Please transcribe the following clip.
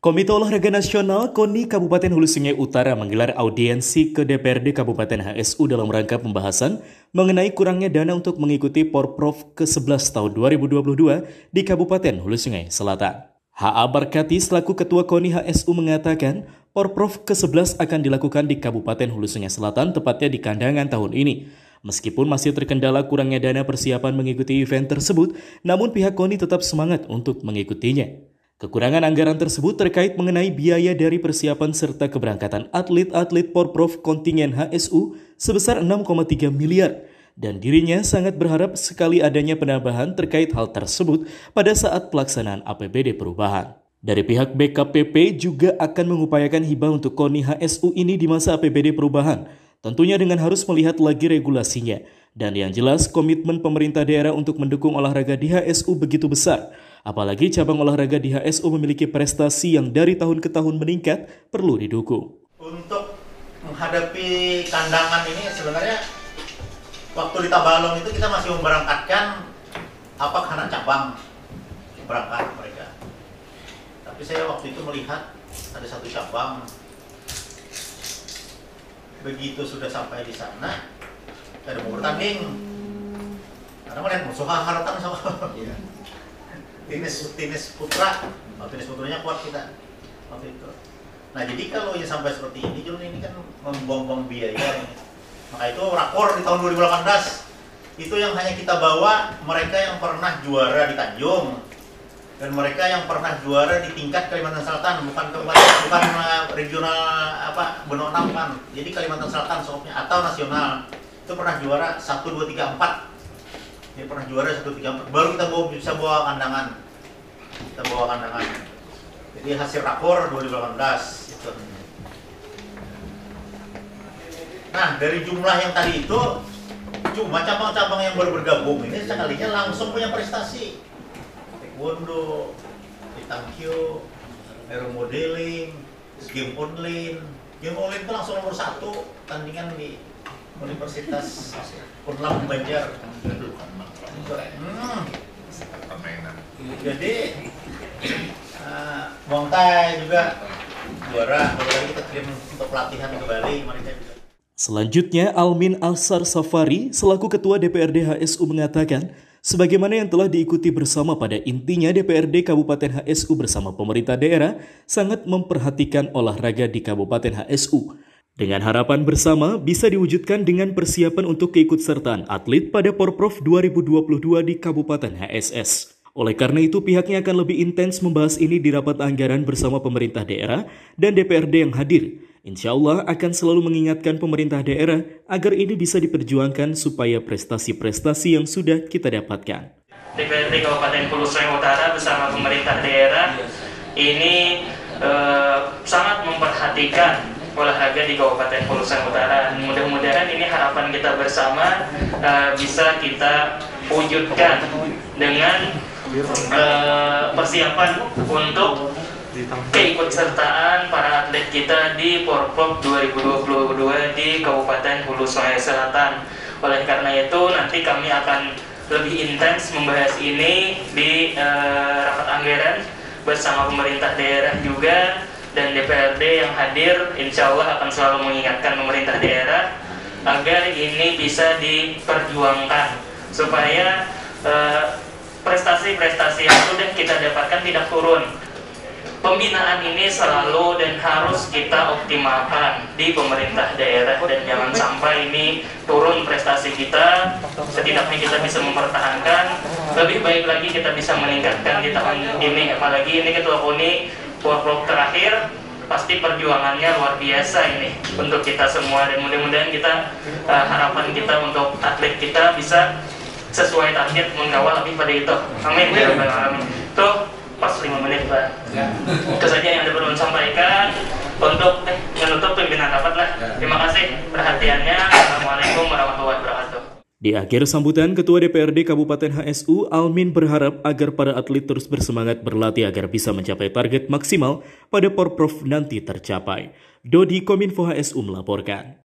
Komite Olahraga Nasional KONI Kabupaten Hulu Sungai Utara menggelar audiensi ke DPRD Kabupaten HSU dalam rangka pembahasan mengenai kurangnya dana untuk mengikuti Porprov ke-11 tahun 2022 di Kabupaten Hulu Sungai Selatan. HA Barkati selaku Ketua KONI HSU mengatakan Porprov ke-11 akan dilakukan di Kabupaten Hulu Sungai Selatan tepatnya di kandangan tahun ini. Meskipun masih terkendala kurangnya dana persiapan mengikuti event tersebut, namun pihak KONI tetap semangat untuk mengikutinya. Kekurangan anggaran tersebut terkait mengenai biaya dari persiapan serta keberangkatan atlet-atlet Porprov kontingen HSU sebesar 6,3 miliar dan dirinya sangat berharap sekali adanya penambahan terkait hal tersebut pada saat pelaksanaan APBD perubahan. Dari pihak BKPP juga akan mengupayakan hibah untuk KONI HSU ini di masa APBD perubahan, tentunya dengan harus melihat lagi regulasinya. Dan yang jelas komitmen pemerintah daerah untuk mendukung olahraga di HSU begitu besar, Apalagi cabang olahraga di HSU memiliki prestasi yang dari tahun ke tahun meningkat, perlu didukung. Untuk menghadapi kandangan ini sebenarnya waktu di Tabalong itu kita masih memberangkatkan apa karena cabang berangkat mereka. Tapi saya waktu itu melihat ada satu cabang begitu sudah sampai di sana ada mau bertanding karena melihat musuh haratan sama iya tenis putra oh, putranya kuat kita. Waktu itu. Nah jadi kalau ya sampai seperti ini jadi ini kan membuang-buang biaya. Maka itu rakor di tahun 2018 itu yang hanya kita bawa mereka yang pernah juara di Tanjung. Dan mereka yang pernah juara di tingkat Kalimantan Selatan bukan kabupaten bukan uh, regional apa kan jadi Kalimantan Selatan soknya atau nasional. Itu pernah juara satu dua tiga empat dia pernah juara satu tiga empat. Baru kita bawa bisa bawa kandangan kita bawa kandangan jadi hasil rakor 2018 itu nah dari jumlah yang tadi itu cuma cabang-cabang yang baru bergabung ini sekalinya langsung punya prestasi. Taekwondo tangkyo aero modeling game online. Game online itu langsung nomor satu tandingan di Universitas Purnam Banjar Jadi uh, Bang Tai juga juara, lagi kita kirim untuk pelatihan ke Bali. Selanjutnya, Almin Alsar Safari, selaku Ketua DPRD HSU mengatakan, sebagaimana yang telah diikuti bersama pada intinya DPRD Kabupaten HSU bersama pemerintah daerah sangat memperhatikan olahraga di Kabupaten HSU. Dengan harapan bersama bisa diwujudkan dengan persiapan untuk keikutsertaan atlet pada Porprov 2022 di Kabupaten HSS. Oleh karena itu, pihaknya akan lebih intens membahas ini di rapat anggaran bersama pemerintah daerah dan DPRD yang hadir. Insya Allah akan selalu mengingatkan pemerintah daerah agar ini bisa diperjuangkan supaya prestasi-prestasi yang sudah kita dapatkan. DPRD Kabupaten Hulu Sungai Utara bersama pemerintah daerah ini eh, sangat memperhatikan olahraga di Kabupaten Pulusan Utara. Mudah-mudahan ini harapan kita bersama uh, bisa kita wujudkan dengan uh, persiapan untuk keikutsertaan para atlet kita di Porprov 2022 di Kabupaten Hulu Sungai Selatan. Oleh karena itu nanti kami akan lebih intens membahas ini di uh, rapat anggaran bersama pemerintah daerah juga dan DPRD yang hadir insya Allah akan selalu mengingatkan pemerintah daerah agar ini bisa diperjuangkan. Supaya eh, prestasi-prestasi yang sudah kita dapatkan tidak turun. Pembinaan ini selalu dan harus kita optimalkan di pemerintah daerah. Dan jangan sampai ini turun prestasi kita. Setidaknya kita bisa mempertahankan. Lebih baik lagi kita bisa meningkatkan di tahun ini. Apalagi ini ketua KUNI vlog terakhir pasti perjuangannya luar biasa ini untuk kita semua. Dan mudah-mudahan kita uh, harapan kita untuk atlet kita bisa sesuai target mengawal lebih pada itu. Amin. Ya rabbal alamin tuh pas 5 menit pak. Ya. itu saja yang dapat sampaikan untuk eh, menutup pimpinan rapat lah. Terima kasih perhatiannya. Assalamualaikum warahmatullahi wabarakatuh di akhir sambutan, Ketua DPRD Kabupaten HSU Almin berharap agar para atlet terus bersemangat berlatih agar bisa mencapai target maksimal pada Porprov nanti tercapai. Dodi Kominfo HSU melaporkan.